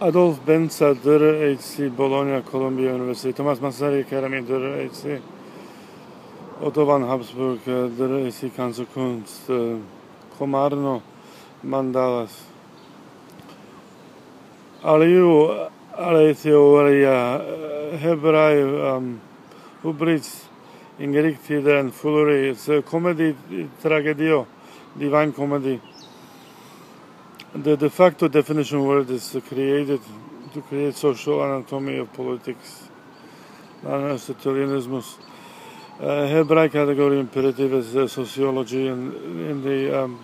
Adolf Benza, DRHC, Bologna, Columbia University, Thomas Masaryk Academy, DRHC, Otto von Habsburg, DRHC, Kanzerkunst, Komarno, Mandalas. Aliu, ale teoria, Hebraj, um, Hubric, Ingrid Theater and Foolery. It's a comedy, tragedio, divine comedy. The de facto definition word is created to create social anatomy of politics, non-Aristotelianismus. Uh, Hebraic category imperative is uh, sociology and in the um,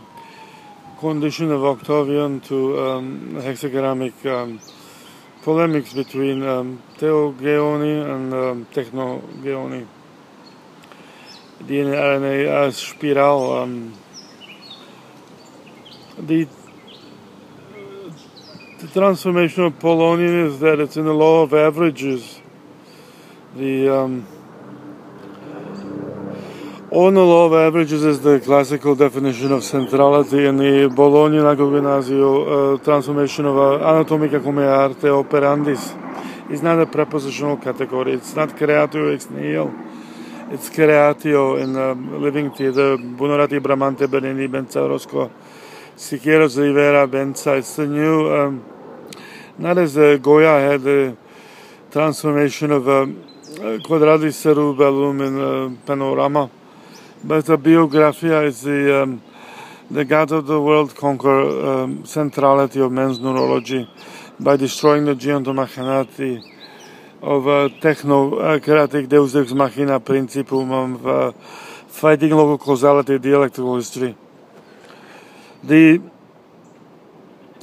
condition of Octavian to um, hexagramic um, polemics between um, theogeony and um, technogeony. DNA RNA as spiral. Um, the the transformation of Polonian is that it's in the law of averages. The um, on the law of averages is the classical definition of centrality in the Bologna Gymnasio uh, transformation of uh, anatomica come arte operandis. It's not a prepositional category. It's not creatio ex nihilo. It's creatio in um, living theater. Buonarroti Bramante Bernini Benza Rosco Siqueiros Rivera Benza. It's the new um, not as uh, Goya had the transformation of um, quadrati cerebellum in panorama, but the biographia is the um, the God of the world conquer um, centrality of men's neurology by destroying the geontomachinati of uh, technocratic deus ex machina principum of uh, fighting local causality dialectical history. The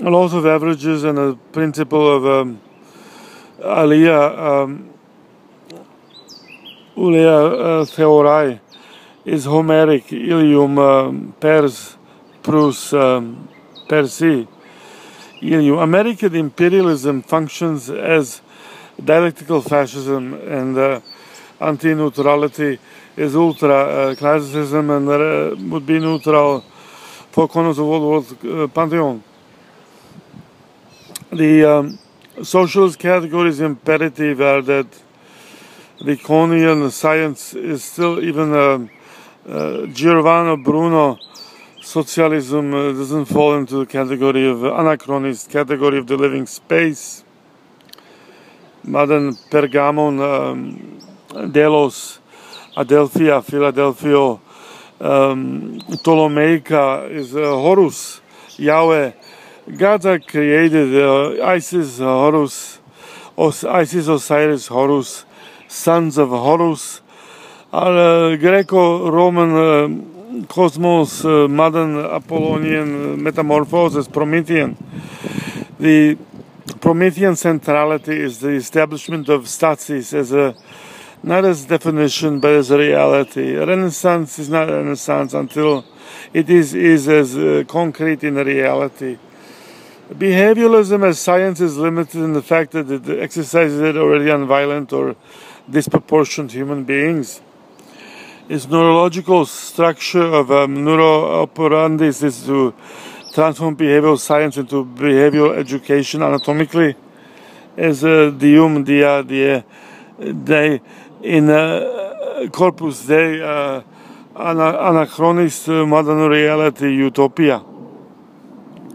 laws of averages and the principle of um, Aliyah, um, Ulea uh, Theorai is Homeric, Ilium um, Pers, Prus, um, Persi, Ilium. American imperialism functions as dialectical fascism and uh, anti-neutrality is ultra-classicism uh, and uh, would be neutral for corners of World War uh, Pantheon the um, socialist categories imperative are that the Kuhnian science is still even uh, uh, Giordano Bruno socialism uh, doesn't fall into the category of anachronist category of the living space. Modern Pergamon, um, Delos, Adelphia, Philadelphia, um, Ptolemaica is uh, Horus, Yahweh, God created uh, Isis, Horus, Os Isis, Osiris, Horus, sons of Horus, are uh, Greco-Roman uh, cosmos, uh, modern Apollonian metamorphosis, Promethean. The Promethean centrality is the establishment of stasis as a not as definition but as a reality. Renaissance is not Renaissance until it is, is as uh, concrete in reality. Behavioralism as science is limited in the fact that it exercises it already on violent or disproportionate human beings. Its neurological structure of um, neuro operandis is to transform behavioral science into behavioral education anatomically, as uh, dium dia die, de in a corpus dei uh, anachronist modern reality utopia.